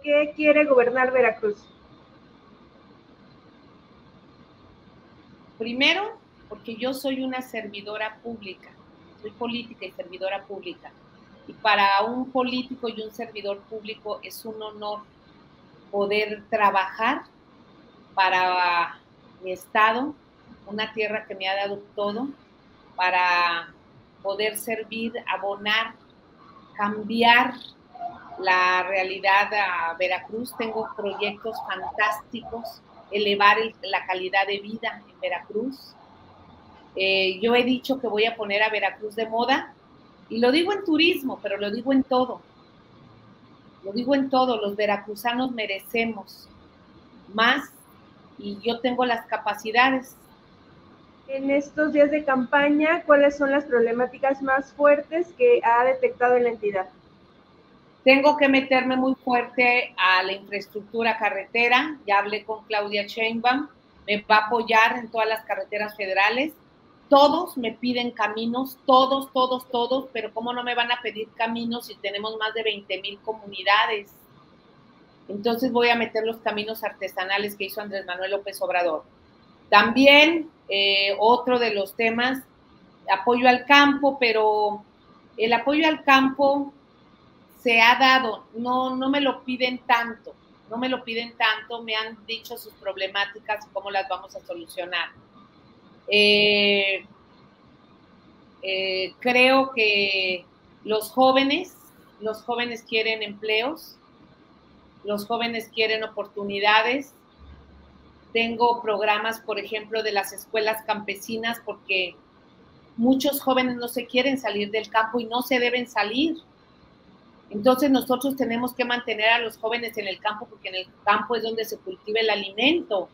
¿por qué quiere gobernar Veracruz? Primero, porque yo soy una servidora pública, soy política y servidora pública. Y para un político y un servidor público es un honor poder trabajar para mi estado, una tierra que me ha dado todo, para poder servir, abonar, cambiar la realidad a Veracruz. Tengo proyectos fantásticos, elevar la calidad de vida en Veracruz. Eh, yo he dicho que voy a poner a Veracruz de moda y lo digo en turismo, pero lo digo en todo. Lo digo en todo, los veracruzanos merecemos más y yo tengo las capacidades. En estos días de campaña, ¿cuáles son las problemáticas más fuertes que ha detectado en la entidad? Tengo que meterme muy fuerte a la infraestructura carretera. Ya hablé con Claudia Sheinbaum, me va a apoyar en todas las carreteras federales. Todos me piden caminos, todos, todos, todos, pero ¿cómo no me van a pedir caminos si tenemos más de 20 mil comunidades? Entonces voy a meter los caminos artesanales que hizo Andrés Manuel López Obrador. También eh, otro de los temas, apoyo al campo, pero el apoyo al campo se ha dado, no, no me lo piden tanto, no me lo piden tanto, me han dicho sus problemáticas y cómo las vamos a solucionar. Eh, eh, creo que los jóvenes, los jóvenes quieren empleos, los jóvenes quieren oportunidades. Tengo programas, por ejemplo, de las escuelas campesinas porque muchos jóvenes no se quieren salir del campo y no se deben salir. Entonces nosotros tenemos que mantener a los jóvenes en el campo porque en el campo es donde se cultiva el alimento,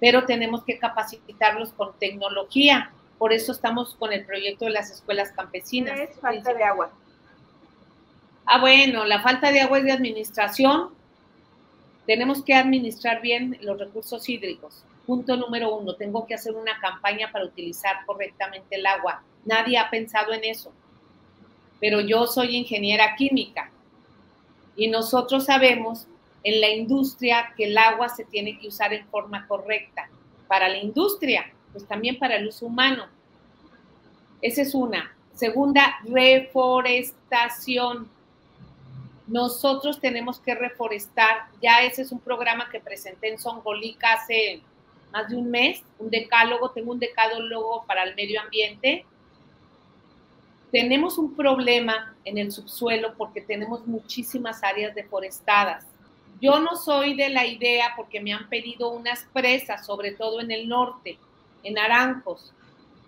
pero tenemos que capacitarlos con tecnología. Por eso estamos con el proyecto de las escuelas campesinas. es falta de agua? Ah, bueno, la falta de agua es de administración, tenemos que administrar bien los recursos hídricos. Punto número uno, tengo que hacer una campaña para utilizar correctamente el agua. Nadie ha pensado en eso. Pero yo soy ingeniera química y nosotros sabemos en la industria que el agua se tiene que usar en forma correcta. Para la industria, pues también para el uso humano. Esa es una. Segunda, reforestación nosotros tenemos que reforestar. Ya ese es un programa que presenté en Songolica hace más de un mes, un decálogo, tengo un decálogo para el medio ambiente. Tenemos un problema en el subsuelo porque tenemos muchísimas áreas deforestadas. Yo no soy de la idea porque me han pedido unas presas, sobre todo en el norte, en Naranjos.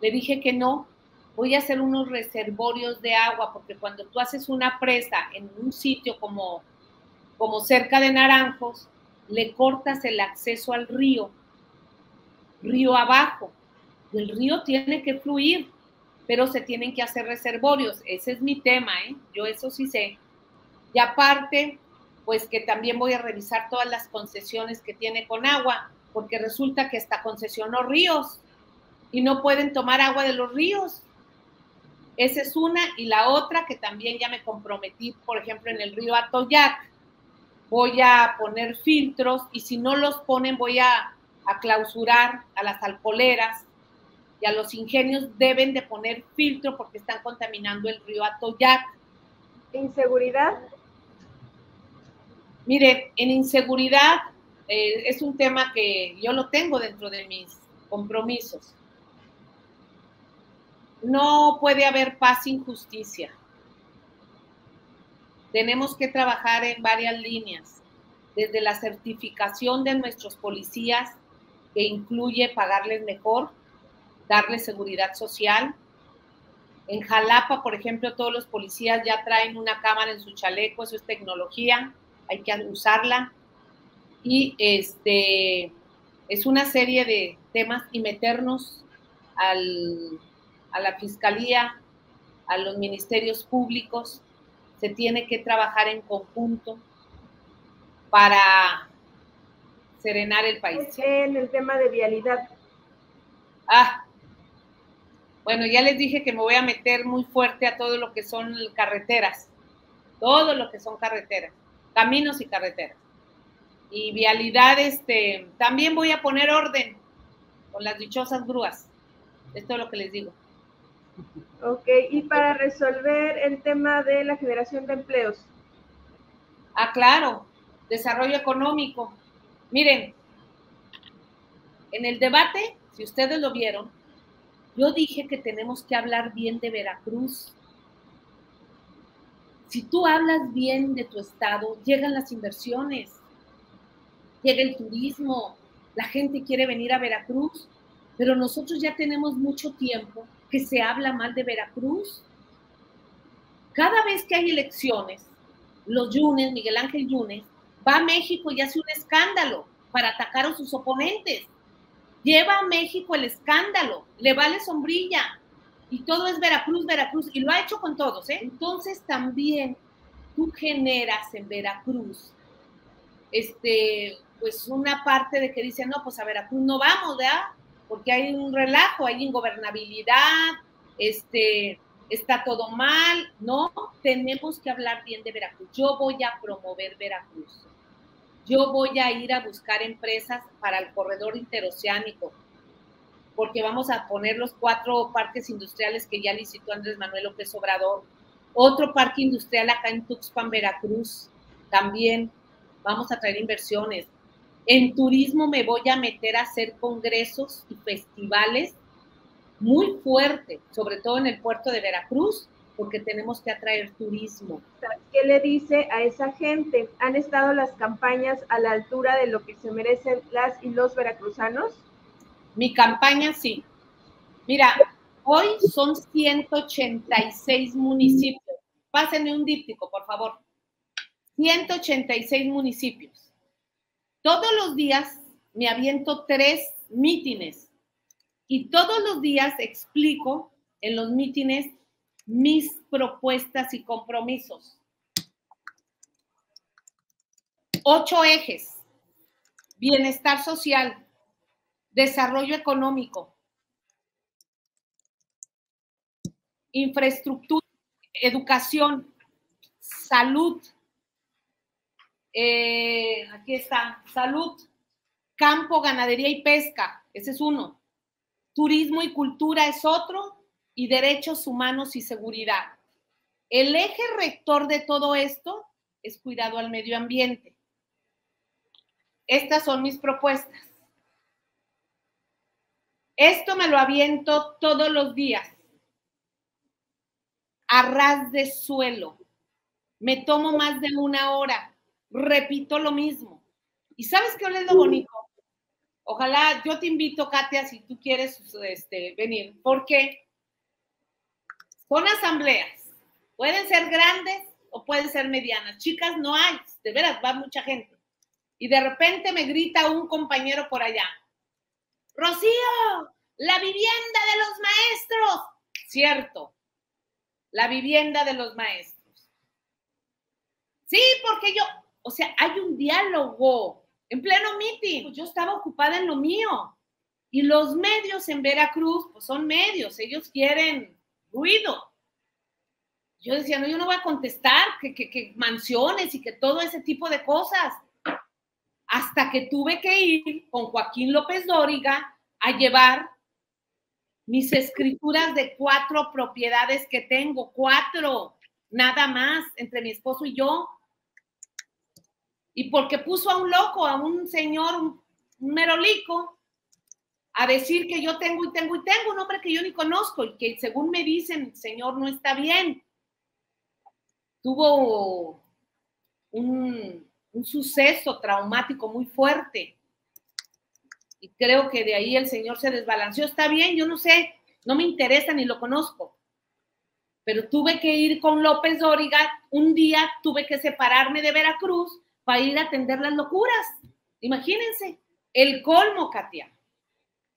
Le dije que no, voy a hacer unos reservorios de agua, porque cuando tú haces una presa en un sitio como, como cerca de Naranjos, le cortas el acceso al río, río abajo. El río tiene que fluir, pero se tienen que hacer reservorios. Ese es mi tema, ¿eh? Yo eso sí sé. Y aparte, pues que también voy a revisar todas las concesiones que tiene con agua, porque resulta que está concesionó ríos y no pueden tomar agua de los ríos. Esa es una. Y la otra que también ya me comprometí, por ejemplo, en el río Atoyac, voy a poner filtros y si no los ponen voy a, clausurar a las alcoholeras y a los ingenios deben de poner filtro porque están contaminando el río Atoyac. ¿Inseguridad? Mire, en inseguridad eh, es un tema que yo lo tengo dentro de mis compromisos. No puede haber paz sin justicia. Tenemos que trabajar en varias líneas, desde la certificación de nuestros policías, que incluye pagarles mejor, darles seguridad social. En Jalapa, por ejemplo, todos los policías ya traen una cámara en su chaleco, eso es tecnología, hay que usarla. Y este es una serie de temas y meternos al a la fiscalía, a los ministerios públicos, se tiene que trabajar en conjunto para serenar el país. En el tema de vialidad. Ah, bueno, ya les dije que me voy a meter muy fuerte a todo lo que son carreteras, todo lo que son carreteras, caminos y carreteras. Y vialidad, este, también voy a poner orden con las dichosas grúas. Esto es lo que les digo. Ok, y para resolver el tema de la generación de empleos. Ah, claro, desarrollo económico. Miren, en el debate, si ustedes lo vieron, yo dije que tenemos que hablar bien de Veracruz. Si tú hablas bien de tu estado, llegan las inversiones, llega el turismo, la gente quiere venir a Veracruz, pero nosotros ya tenemos mucho tiempo que se habla mal de Veracruz. Cada vez que hay elecciones, los Yunes, Miguel Ángel Yunes, va a México y hace un escándalo para atacar a sus oponentes. Lleva a México el escándalo, le vale sombrilla y todo es Veracruz, Veracruz, y lo ha hecho con todos. ¿eh? Entonces también tú generas en Veracruz este, pues una parte de que dicen, no, pues a Veracruz no vamos, ¿verdad? Porque hay un relajo, hay ingobernabilidad, este, está todo mal, no, tenemos que hablar bien de Veracruz. Yo voy a promover Veracruz. Yo voy a ir a buscar empresas para el corredor interoceánico, porque vamos a poner los cuatro parques industriales que ya licitó Andrés Manuel López Obrador. Otro parque industrial acá en Tuxpan, Veracruz, también vamos a traer inversiones. En turismo me voy a meter a hacer congresos y festivales muy fuerte, sobre todo en el puerto de Veracruz, porque tenemos que atraer turismo. ¿Qué le dice a esa gente? ¿Han estado las campañas a la altura de lo que se merecen las y los veracruzanos? Mi campaña sí. Mira, hoy son 186 municipios. Pásenme un díptico, por favor. 186 municipios. Todos los días me aviento tres mítines y todos los días explico en los mítines mis propuestas y compromisos. Ocho ejes. Bienestar social, desarrollo económico, infraestructura, educación, salud. Eh, aquí está, salud, campo, ganadería y pesca. Ese es uno. Turismo y cultura es otro, y derechos humanos y seguridad. El eje rector de todo esto es cuidado al medio ambiente. Estas son mis propuestas. Esto me lo aviento todos los días. A ras de suelo. Me tomo más de una hora. Repito lo mismo. ¿Y sabes qué es lo bonito? Ojalá, yo te invito, Katia, si tú quieres este, venir, porque son asambleas. Pueden ser grandes o pueden ser medianas. Chicas no hay, de veras, va mucha gente. Y de repente me grita un compañero por allá. Rocío, la vivienda de los maestros. Cierto, la vivienda de los maestros. Sí, porque yo, o sea, hay un diálogo en pleno meeting. Yo estaba ocupada en lo mío. Y los medios en Veracruz, pues son medios, ellos quieren ruido. Yo decía, no, yo no voy a contestar que, que mansiones y que todo ese tipo de cosas. Hasta que tuve que ir con Joaquín López Dóriga a llevar mis escrituras de cuatro propiedades que tengo, cuatro, nada más, entre mi esposo y yo y porque puso a un loco, a un señor, un, merolico, a decir que yo tengo y tengo y tengo un hombre que yo ni conozco y que según me dicen, señor, no está bien. Tuvo un, un suceso traumático muy fuerte. Y creo que de ahí el señor se desbalanceó. Está bien, yo no sé, no me interesa ni lo conozco. Pero tuve que ir con López Dóriga. Un día tuve que separarme de Veracruz para ir a atender las locuras. Imagínense, el colmo, Katia,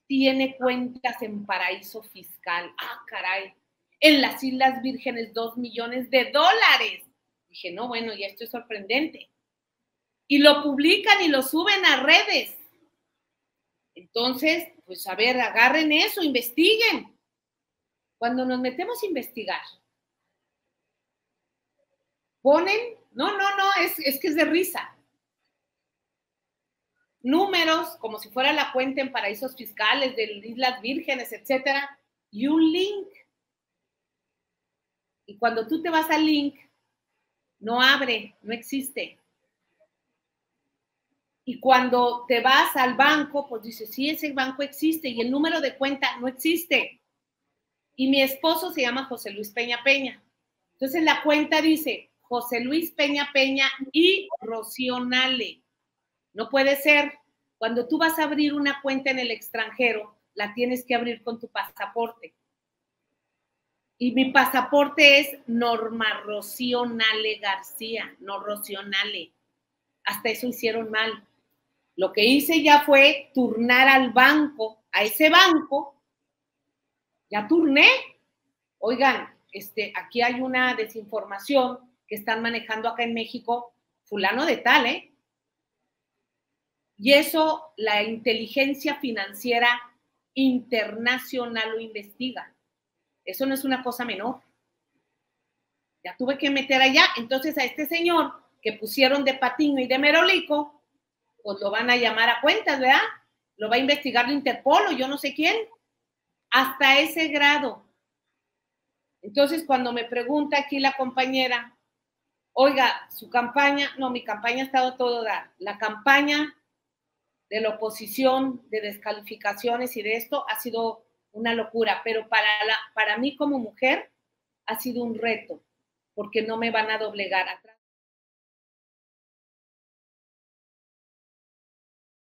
tiene cuentas en paraíso fiscal. Ah, caray. En las Islas Vírgenes, dos millones de dólares. Dije, no, bueno, ya esto es sorprendente. Y lo publican y lo suben a redes. Entonces, pues a ver, agarren eso, investiguen. Cuando nos metemos a investigar, ponen no, no, no, es, que es de risa. Números, como si fuera la cuenta en paraísos fiscales de Islas Vírgenes, etcétera, y un link. Y cuando tú te vas al link, no abre, no existe. Y cuando te vas al banco, pues dices, sí, ese banco existe y el número de cuenta no existe. Y mi esposo se llama José Luis Peña Peña. Entonces la cuenta dice José Luis Peña Peña y Rocío Nale. No puede ser. Cuando tú vas a abrir una cuenta en el extranjero, la tienes que abrir con tu pasaporte. Y mi pasaporte es Norma Rocío Nale García, no Rocío Nale. Hasta eso hicieron mal. Lo que hice ya fue turnar al banco, a ese banco, ya turné. Oigan, este, aquí hay una desinformación que están manejando acá en México, fulano de tal, ¿eh? Y eso la inteligencia financiera internacional lo investiga. Eso no es una cosa menor. Ya tuve que meter allá. Entonces a este señor que pusieron de Patiño y de Merolico, pues lo van a llamar a cuentas, ¿verdad? Lo va a investigar la Interpol o yo no sé quién. Hasta ese grado. Entonces, cuando me pregunta aquí la compañera, oiga, su campaña, no, mi campaña ha estado todo dar. La campaña de la oposición, de descalificaciones y de esto ha sido una locura, pero para, la, para mí como mujer ha sido un reto, porque no me van a doblegar.